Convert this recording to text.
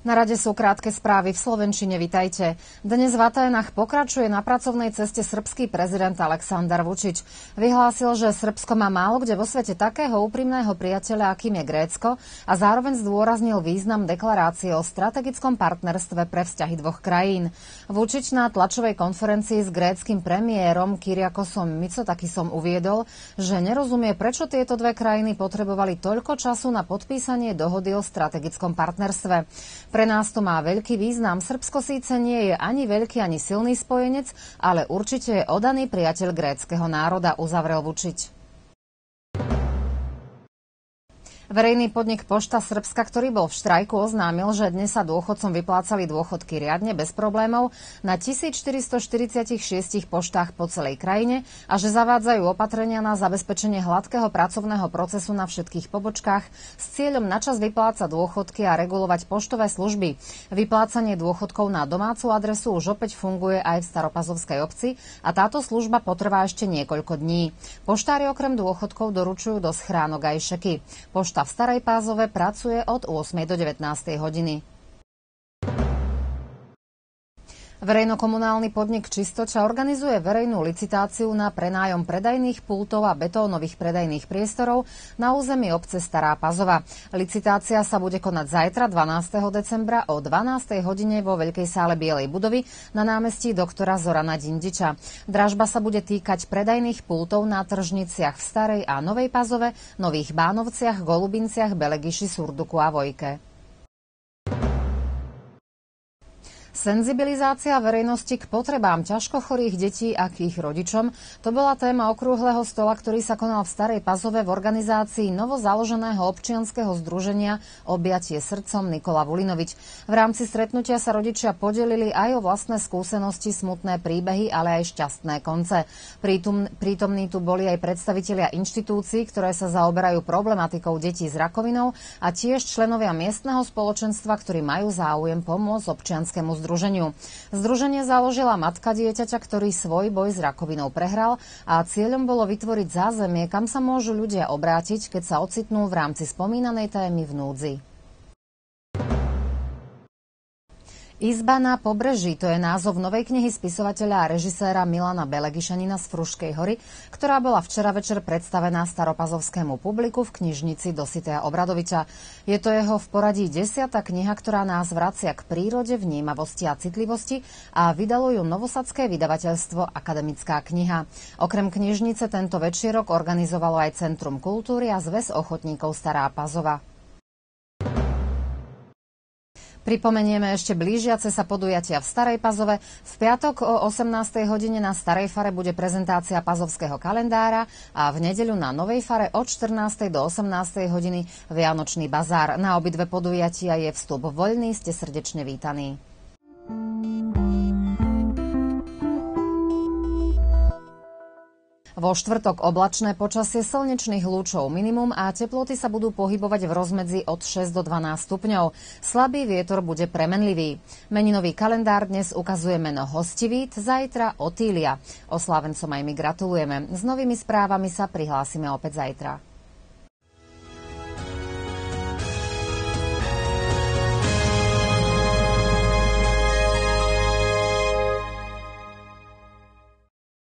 Na rade sú krátke správy v Slovenčine, vitajte. Dnes v Aténach pokračuje na pracovnej ceste srbský prezident Aleksandar Vučić. Vyhlásil, že Srbsko má málo kde vo svete takého úprimného priateľa, akým je Grécko a zároveň zdôraznil význam deklarácie o strategickom partnerstve pre vzťahy dvoch krajín. Vučić na tlačovej konferencii s gréckým premiérom Kyriakosom Mitsotakisom uviedol, že nerozumie, prečo tieto dve krajiny potrebovali toľko času na podpísanie dohody o strategickom partnerstve. Pre nás to má veľký význam. Srbsko síce nie je ani veľký, ani silný spojenec, ale určite je odaný priateľ gréckého národa, uzavrel Vučiť. Verejný podnik Pošta Srbska, ktorý bol v štrajku, oznámil, že dnes sa dôchodcom vyplácali dôchodky riadne, bez problémov, na 1446 poštách po celej krajine a že zavádzajú opatrenia na zabezpečenie hladkého pracovného procesu na všetkých pobočkách s cieľom načas vyplácať dôchodky a regulovať poštové služby. Vyplácanie dôchodkov na domácu adresu už opäť funguje aj v Staropazovskej obci a táto služba potrvá ešte niekoľko dní. Poštári okrem dôchodkov doručujú do schránok aj šeky. Pošta Pošta v Starej Pázove pracuje od 8. do 19. hodiny. Verejnokomunálny podnik Čistoča organizuje verejnú licitáciu na prenájom predajných pultov a betónových predajných priestorov na území obce Stará Pazova. Licitácia sa bude konať zajtra 12. decembra o 12. hodine vo Veľkej sále Bielej budovy na námestí doktora Zorana Dindiča. Dražba sa bude týkať predajných pultov na tržniciach v Starej a Novej Pazove, Nových Bánovciach, Golubinciach, Belegiši, Surduku a Vojke. Senzibilizácia verejnosti k potrebám ťažko chorých detí a k ich rodičom to bola téma okrúhleho stola, ktorý sa konal v Starej Pazove v organizácii novozaloženého občianskeho združenia Objatie srdcom Nikola Vulinovič. V rámci stretnutia sa rodičia podelili aj o vlastné skúsenosti, smutné príbehy, ale aj šťastné konce. Prítom, prítomní tu boli aj predstavitelia inštitúcií, ktoré sa zaoberajú problematikou detí s rakovinou a tiež členovia miestneho spoločenstva, ktorí majú záujem pomôcť občianskému združeniu združeniu. Združenie založila matka dieťaťa, ktorý svoj boj s rakovinou prehral a cieľom bolo vytvoriť zázemie, kam sa môžu ľudia obrátiť, keď sa ocitnú v rámci spomínanej témy v núdzi. Izba na pobreží, to je názov novej knihy spisovateľa a režiséra Milana Belegišanina z Fruškej hory, ktorá bola včera večer predstavená staropazovskému publiku v knižnici Dositea Obradoviča. Je to jeho v poradí desiata kniha, ktorá nás vracia k prírode, vnímavosti a citlivosti a vydalo ju novosadské vydavateľstvo Akademická kniha. Okrem knižnice tento večierok organizovalo aj Centrum kultúry a zväz ochotníkov Stará Pazova. Pripomenieme ešte blížiace sa podujatia v Starej Pazove. V piatok o 18. hodine na Starej Fare bude prezentácia pazovského kalendára a v nedeľu na Novej Fare od 14. do 18. hodiny Vianočný bazár. Na obidve podujatia je vstup voľný, ste srdečne vítaní. Vo štvrtok oblačné počasie slnečných lúčov minimum a teploty sa budú pohybovať v rozmedzi od 6 do 12 stupňov. Slabý vietor bude premenlivý. Meninový kalendár dnes ukazuje meno Hostivít, zajtra Otília. Oslávencom aj my gratulujeme. S novými správami sa prihlásime opäť zajtra.